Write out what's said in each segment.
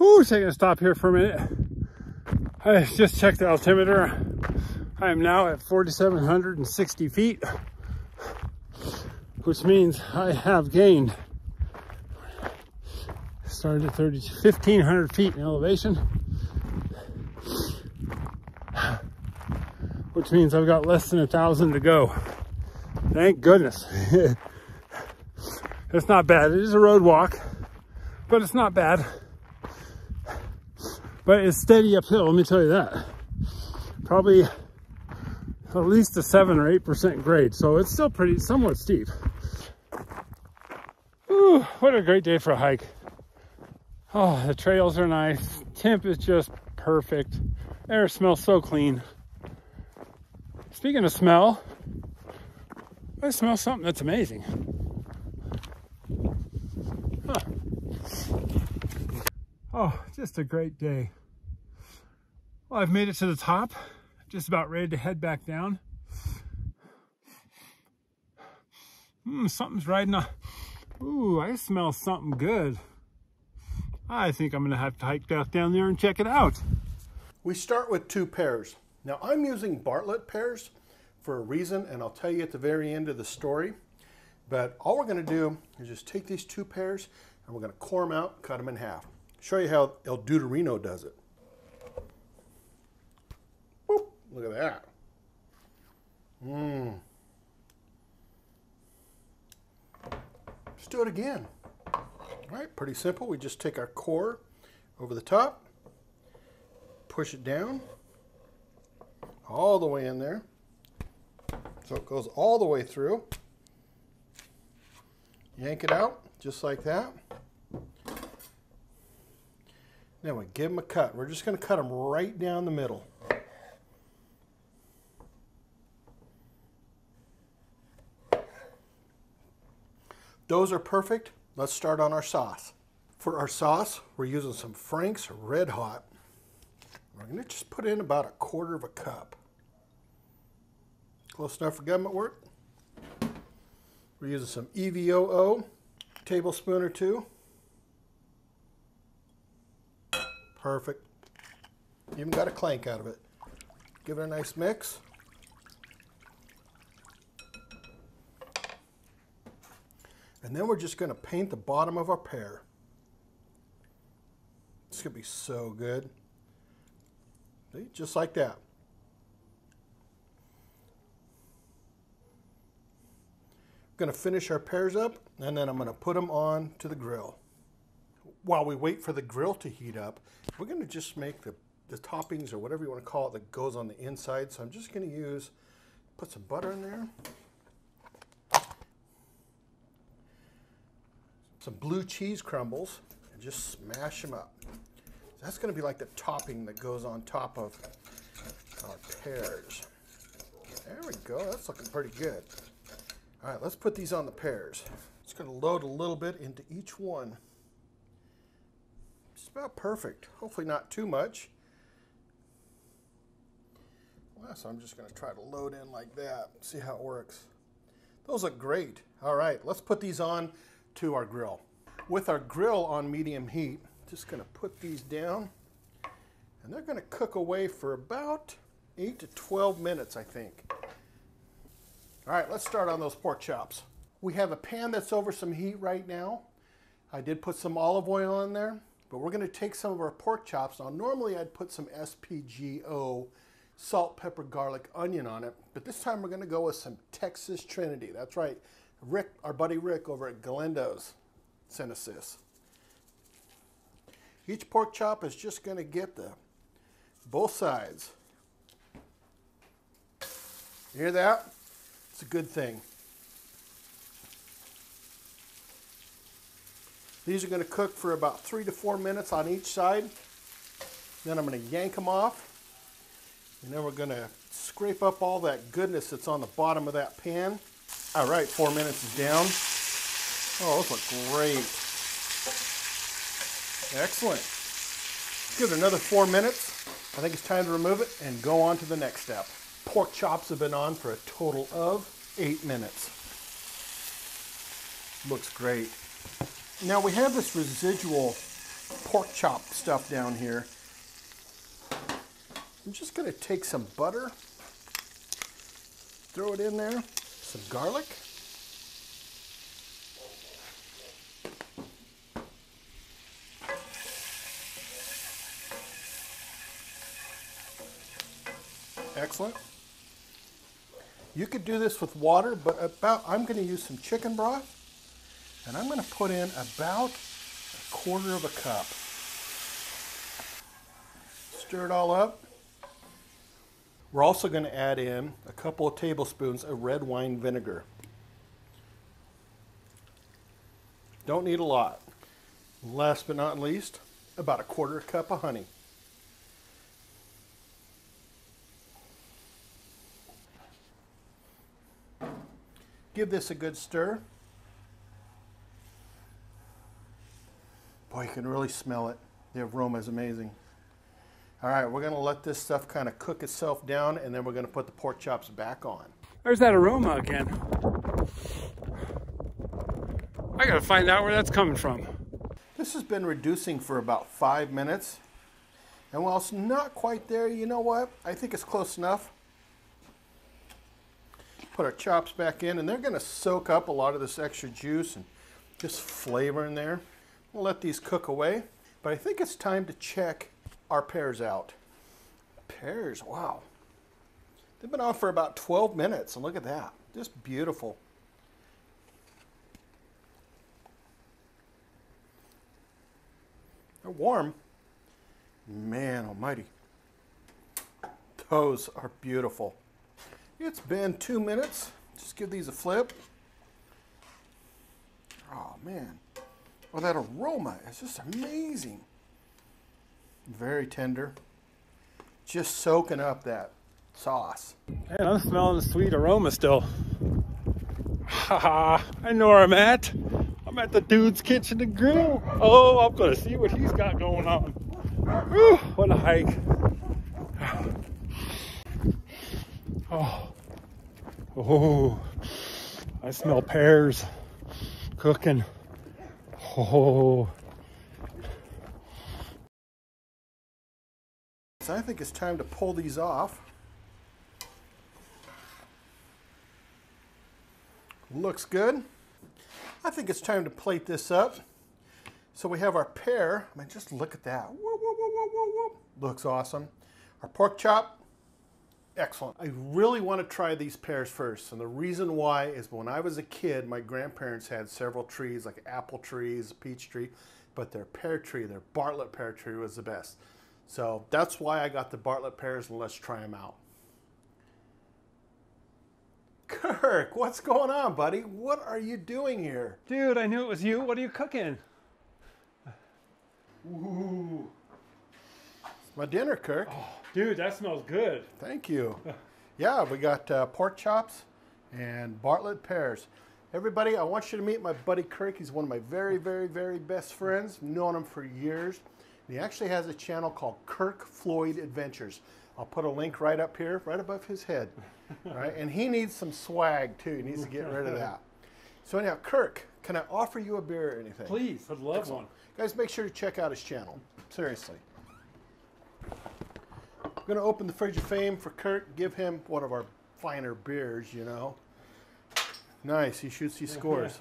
Ooh, taking a stop here for a minute. I just checked the altimeter. I am now at 4,760 feet, which means I have gained. Started at 30, 1,500 feet in elevation, which means I've got less than a thousand to go. Thank goodness. it's not bad. It is a road walk, but it's not bad. But it's steady uphill, let me tell you that. Probably at least a seven or eight percent grade, so it's still pretty somewhat steep. Ooh, what a great day for a hike. Oh, the trails are nice. Temp is just perfect. Air smells so clean. Speaking of smell, I smell something that's amazing. Oh, just a great day. Well, I've made it to the top, just about ready to head back down. Hmm, something's riding on. Ooh, I smell something good. I think I'm gonna have to hike back down there and check it out. We start with two pears. Now I'm using Bartlett pears for a reason, and I'll tell you at the very end of the story. But all we're gonna do is just take these two pears and we're gonna core them out, cut them in half. Show you how El Duderino does it. Look at that. Mmm. Let's do it again. All right, pretty simple. We just take our core over the top, push it down, all the way in there. So it goes all the way through. Yank it out, just like that. Then we give them a cut. We're just going to cut them right down the middle. Those are perfect. Let's start on our sauce. For our sauce, we're using some Frank's Red Hot. We're going to just put in about a quarter of a cup. Close enough for government work. We're using some EVOO, tablespoon or two. Perfect. Even got a clank out of it. Give it a nice mix. And then we're just going to paint the bottom of our pear. It's going to be so good. See? Just like that. Going to finish our pears up and then I'm going to put them on to the grill. While we wait for the grill to heat up, we're going to just make the, the toppings or whatever you want to call it that goes on the inside. So I'm just going to use, put some butter in there. some blue cheese crumbles and just smash them up. That's going to be like the topping that goes on top of our pears. There we go. That's looking pretty good. All right, let's put these on the pears. Just going to load a little bit into each one. About perfect. Hopefully not too much. Well, so I'm just going to try to load in like that. See how it works. Those look great. All right, let's put these on to our grill. With our grill on medium heat, just gonna put these down and they're gonna cook away for about eight to 12 minutes, I think. All right, let's start on those pork chops. We have a pan that's over some heat right now. I did put some olive oil in there, but we're gonna take some of our pork chops. Now, normally I'd put some SPGO, salt, pepper, garlic, onion on it, but this time we're gonna go with some Texas Trinity. That's right, Rick, our buddy Rick over at Galindo's sent us this. Each pork chop is just going to get the both sides. You hear that? It's a good thing. These are going to cook for about three to four minutes on each side. Then I'm going to yank them off. And then we're going to scrape up all that goodness that's on the bottom of that pan. All right, four minutes is down. Oh, those look great. Excellent. Give it another four minutes. I think it's time to remove it and go on to the next step. Pork chops have been on for a total of eight minutes. Looks great. Now we have this residual pork chop stuff down here. I'm just going to take some butter, throw it in there, some garlic. Excellent. You could do this with water, but about I'm going to use some chicken broth, and I'm going to put in about a quarter of a cup. Stir it all up. We're also going to add in a couple of tablespoons of red wine vinegar. Don't need a lot. Last but not least, about a quarter cup of honey. Give this a good stir. Boy, you can really smell it. The aroma is amazing. All right, we're gonna let this stuff kind of cook itself down and then we're gonna put the pork chops back on. There's that aroma again. I gotta find out where that's coming from. This has been reducing for about five minutes. And while it's not quite there, you know what? I think it's close enough. Put our chops back in and they're gonna soak up a lot of this extra juice and just flavor in there. We'll let these cook away. But I think it's time to check our pears out. Pears, wow. They've been on for about 12 minutes, and look at that. Just beautiful. They're warm. Man almighty. Those are beautiful. It's been two minutes. Just give these a flip. Oh man. Well, that aroma is just amazing. Very tender. Just soaking up that sauce. Man, I'm smelling the sweet aroma still. Haha, I know where I'm at. I'm at the dude's kitchen and grill. Oh, I'm gonna see what he's got going on. Whew, what a hike. Oh, oh, I smell pears cooking. Oh. So I think it's time to pull these off. Looks good. I think it's time to plate this up. So we have our pear. I mean, just look at that. Looks awesome. Our pork chop, excellent. I really want to try these pears first. And the reason why is when I was a kid, my grandparents had several trees, like apple trees, peach tree, but their pear tree, their Bartlett pear tree was the best. So that's why I got the Bartlett pears and let's try them out. Kirk, what's going on, buddy? What are you doing here? Dude, I knew it was you. What are you cooking? Ooh. It's my dinner, Kirk. Oh, dude, that smells good. Thank you. yeah, we got uh, pork chops and Bartlett pears. Everybody, I want you to meet my buddy Kirk. He's one of my very, very, very best friends. Known him for years. And he actually has a channel called Kirk Floyd Adventures. I'll put a link right up here, right above his head. All right, and he needs some swag too. He needs to get rid of that. So anyhow, Kirk, can I offer you a beer or anything? Please, I'd love Excellent. one. Guys, make sure to check out his channel. Seriously. I'm going to open the Fridge of Fame for Kirk, give him one of our finer beers, you know. Nice, he shoots, he scores.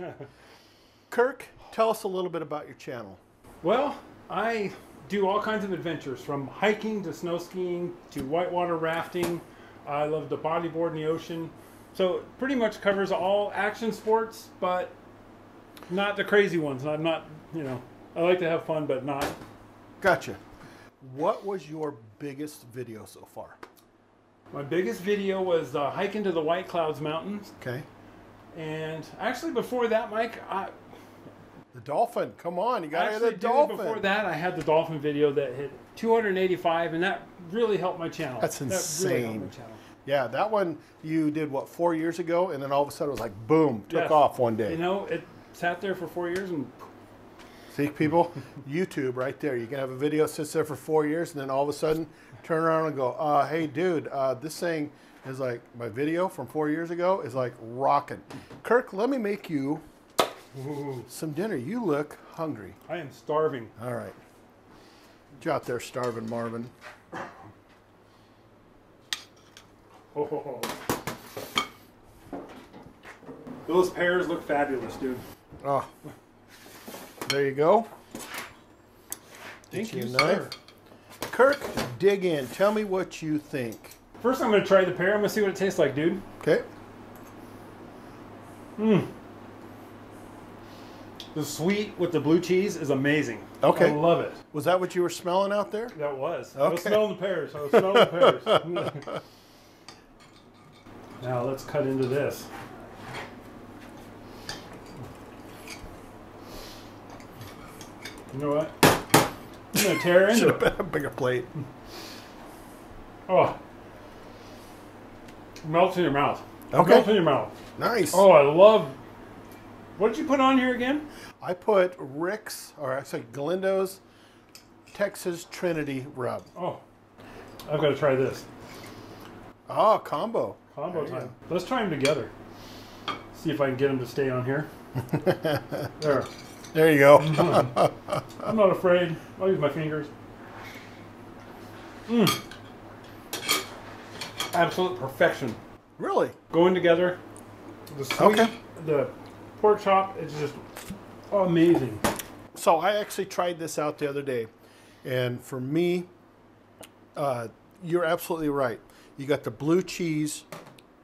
Kirk, tell us a little bit about your channel. Well, I do all kinds of adventures from hiking to snow skiing to whitewater rafting. I love to bodyboard in the ocean. So it pretty much covers all action sports, but not the crazy ones. I'm not, you know, I like to have fun, but not. Gotcha. What was your biggest video so far? My biggest video was uh, hiking to the White Clouds Mountains. Okay. And actually, before that, Mike, I, the dolphin, come on, you got to the dolphin. Before that, I had the dolphin video that hit 285, and that really helped my channel. That's insane. That really yeah, that one you did what four years ago, and then all of a sudden it was like boom, took yes. off one day. You know, it sat there for four years and. See, people, YouTube right there. You can have a video sits there for four years, and then all of a sudden turn around and go, uh, "Hey, dude, uh, this thing is like my video from four years ago is like rocking." Kirk, let me make you Ooh. some dinner. You look hungry. I am starving. All right. You out there starving, Marvin. Oh. Those pears look fabulous, dude. Oh, there you go. Thank you a sir. Kirk, dig in. Tell me what you think. First, I'm gonna try the pear. I'm gonna see what it tastes like, dude. Okay. Mmm. The sweet with the blue cheese is amazing. Okay. I love it. Was that what you were smelling out there? That was. I was smelling the pears. I was smelling the pears. now let's cut into this. You know what? I'm gonna tear Should into have it. been a bigger plate. Oh, melts in your mouth. Okay. Melts in your mouth. Nice. Oh, I love. What did you put on here again? I put Rick's, or I say Galindo's Texas Trinity rub. Oh, I've got to try this. Oh, combo. Combo There you time. Let's try them together. See if I can get them to stay on here. there. There you go. I'm not afraid. I'll use my fingers. Mmm. Absolute perfection. really? Going together. The sweet, Okay. the pork chop is just amazing. So I actually tried this out the other day, and for me, uh, you're absolutely right. You got the blue cheese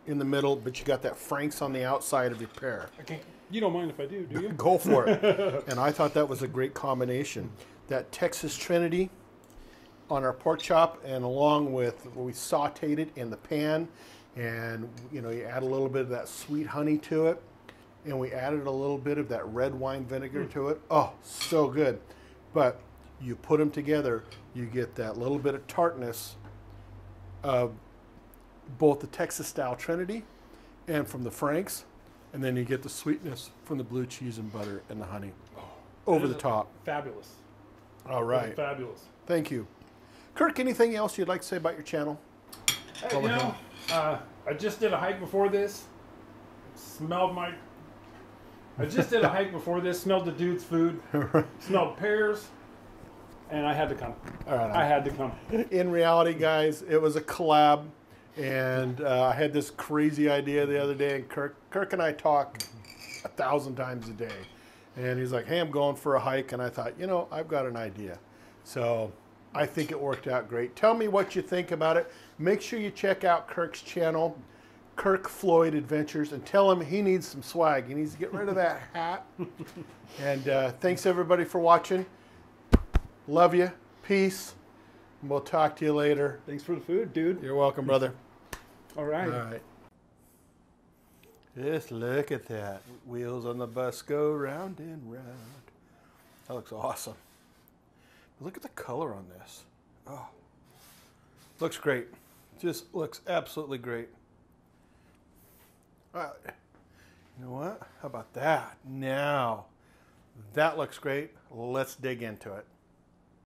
in the middle, but you got that Frank's on the outside of your pear. Okay. You don't mind if I do, do you? Go for it. and I thought that was a great combination. That Texas Trinity on our pork chop, and along with we sauteed it in the pan, and you know you add a little bit of that sweet honey to it, and we added a little bit of that red wine vinegar mm. to it. Oh, so good! But you put them together, you get that little bit of tartness of both the Texas style Trinity and from the Franks, and then you get the sweetness from the blue cheese and butter and the honey over the top. Fabulous. All right. Fabulous. Thank you. Kirk, anything else you'd like to say about your channel? Hey, you know, uh, I just did a hike before this. Smelled my. I just did a hike before this. Smelled the dude's food. Smelled pears, and I had to come. All right. I had to come. In reality, guys, it was a collab, and uh, I had this crazy idea the other day, and Kirk, Kirk and I talk a thousand times a day, and he's like, "Hey, I'm going for a hike," and I thought, you know, I've got an idea, so I think it worked out great. Tell me what you think about it. Make sure you check out Kirk's channel. Kirk Floyd Adventures and tell him he needs some swag. He needs to get rid of that hat. and uh, thanks everybody for watching. Love you. Peace. And we'll talk to you later. Thanks for the food, dude. You're welcome, brother. All right. All right. Just look at that. Wheels on the bus go round and round. That looks awesome. Look at the color on this. Oh. Looks great. Just looks absolutely great. All right. You know what? How about that? Now, that looks great. Let's dig into it.